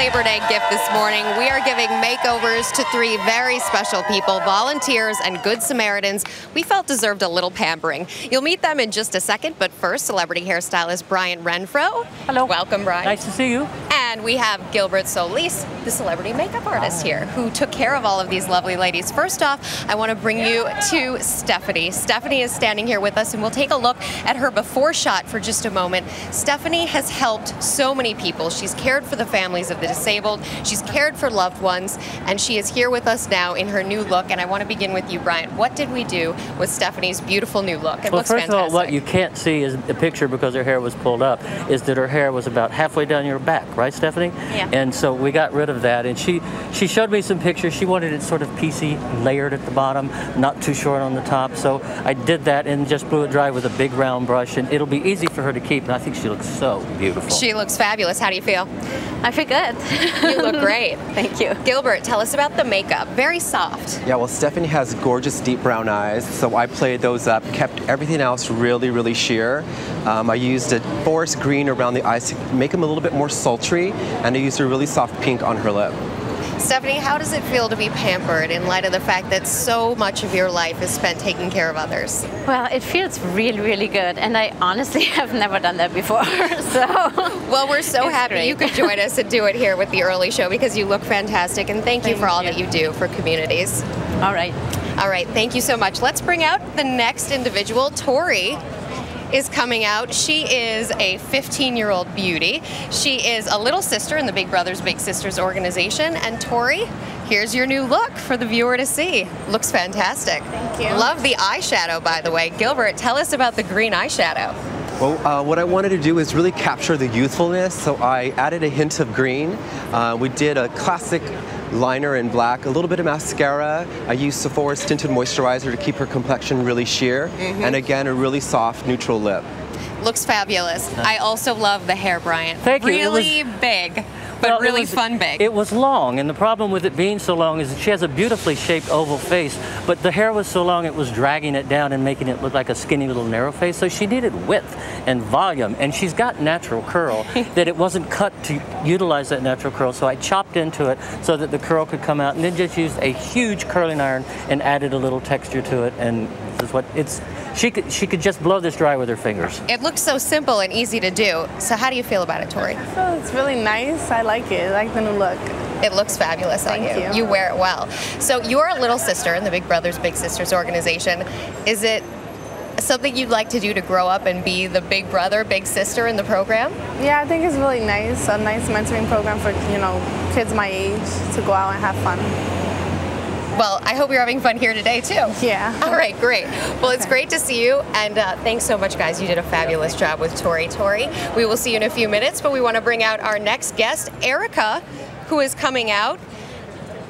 Labor Day gift this morning. We are giving makeovers to three very special people, volunteers and good Samaritans we felt deserved a little pampering. You'll meet them in just a second, but first, celebrity hairstylist Brian Renfroe. Hello. Welcome, Brian. Nice to see you. And we have Gilbert Soliz, the celebrity makeup artist here, who took care of all of these lovely ladies. First off, I want to bring you to Stephanie. Stephanie is standing here with us, and we'll take a look at her before shot for just a moment. Stephanie has helped so many people. She's cared for the families of the disabled, she's cared for loved ones, and she is here with us now in her new look. And I want to begin with you, Brian. What did we do with Stephanie's beautiful new look? It well, looks first fantastic. of all, what you can't see is the picture because her hair was pulled up, is that her hair was about halfway down your back, right, Stephanie? Yeah. And so we got rid of that, and she she showed me some pictures. She wanted it sort of piecey, layered at the bottom, not too short on the top. So I did that and just blew it dry with a big round brush, and it'll be easy for her to keep. And I think she looks so beautiful. She looks fabulous. How do you feel? I feel good. You look great. Thank you. Gilbert, tell us about the makeup. Very soft. Yeah, well, Stephanie has gorgeous deep brown eyes, so I played those up, kept everything else really, really sheer. Um, I used a forest green around the eyes to make them a little bit more sultry, and I used a really soft pink on her lip. Stephanie, how does it feel to be pampered in light of the fact that so much of your life is spent taking care of others? Well, it feels really, really good, and I honestly have never done that before. so, well, we're so happy great. you could join us and do it here with the early show because you look fantastic, and thank, you Thank for all you. that you do for communities. all right. All right, thank you so much. Let's bring out the next individual. Tori is coming out. She is a 15 year old beauty. She is a little sister in the Big Brothers Big Sisters organization. And Tori, here's your new look for the viewer to see. Looks fantastic. Thank you. Love the eyeshadow, by the way. Gilbert, tell us about the green eyeshadow. Well, uh, what I wanted to do is really capture the youthfulness, so I added a hint of green. Uh, we did a classic liner in black, a little bit of mascara. I use Sephora's tinted moisturizer to keep her complexion really sheer, Mm-hmm. and again, a really soft neutral lip. Looks fabulous. I also love the hair, Brian. Thank you. Really big, but Well, really was- fun big. It was long, and the problem with it being so long is that she has a beautifully shaped oval face, but the hair was so long it was dragging it down and making it look like a skinny little narrow face. So she needed width and volume, and she's got natural curl that it wasn't cut to utilize that natural curl. So I chopped into it so that the curl could come out, and then just used a huge curling iron and added a little texture to it. And this is what it's. She could she could just blow this dry with her fingers. it looks so simple and easy to do. So, how do you feel about it, Tori? It's really nice. I like it. I like the new look. It looks fabulous on you. you. You wear it well. So you're a little sister in the Big Brothers Big Sisters organization. Is it something you'd like to do to grow up and be the big brother, big sister in the program? Yeah, I think it's really nice. A nice mentoring program for, you know, kids my age to go out and have fun. Well, I hope you're having fun here today too. Yeah. All right, great. Well, it's Okay. great to see you, and uh, thanks so much, guys. You did a fabulous job with Tori. Tori, we will see you in a few minutes, but we want to bring out our next guest, Erica, who is coming out.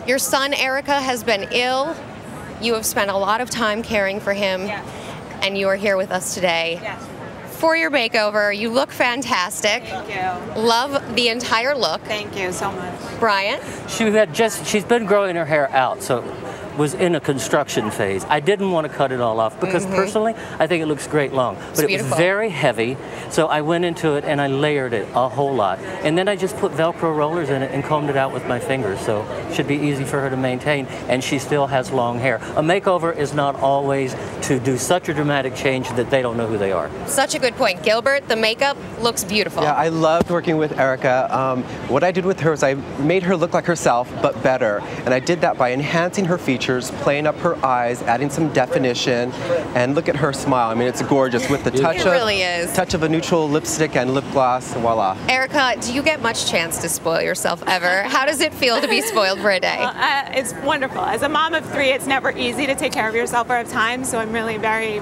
Your son, Erica, has been ill. You have spent a lot of time caring for him, and you are here with us today. Yes. For your makeover, you look fantastic. Thank you. Love the entire look. Thank you so much. Brian, She had just, she's been growing her hair out, so was in a construction phase. I didn't want to cut it all off because personally, I think it looks great long. But it was very heavy, so I went into it and I layered it a whole lot. And then I just put Velcro rollers in it and combed it out with my fingers, so it should be easy for her to maintain. And she still has long hair. A makeover is not always to do such a dramatic change that they don't know who they are. such a good point. Gilbert, the makeup looks beautiful. Yeah, I loved working with Erica. Um, what I did with her was I made her look like herself, but better. And I did that by enhancing her features, playing up her eyes, adding some definition, and look at her smile. I mean, it's gorgeous with the touch It of really is. touch of a neutral lipstick and lip gloss. And voila. Erica, do you get much chance to spoil yourself ever? How does it feel to be spoiled for a day? Uh, it's wonderful. As a mom of three, it's never easy to take care of yourself or have time, so I'm really very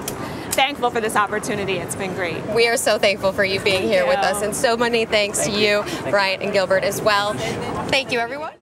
thankful for this opportunity. It's been great. We are so thankful for you being here with us, and so many thanks to you, Bryant and Gilbert, as well. Thank you, everyone.